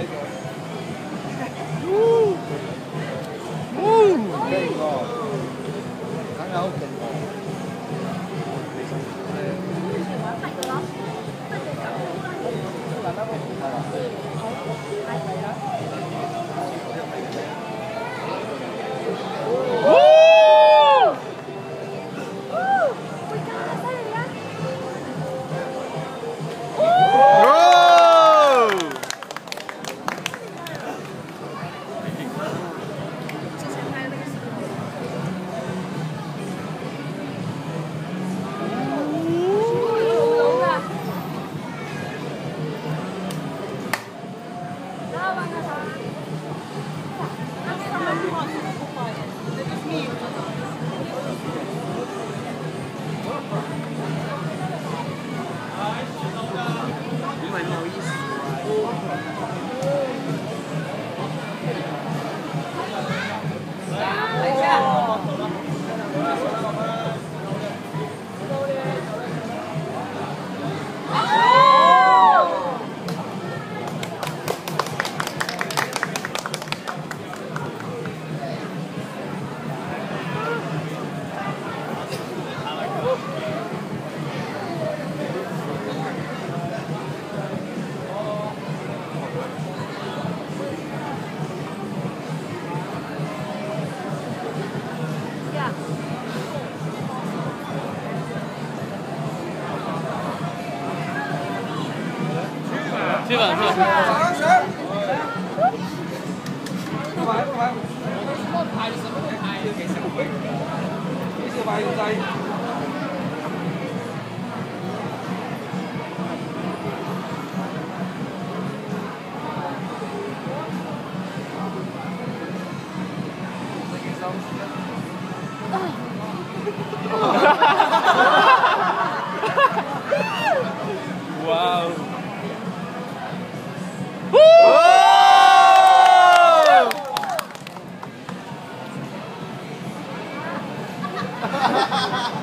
Okay. 去吧去吧。不拍不拍，我拍什么都拍，给小鬼，你是拍在。wow. Ha ha ha!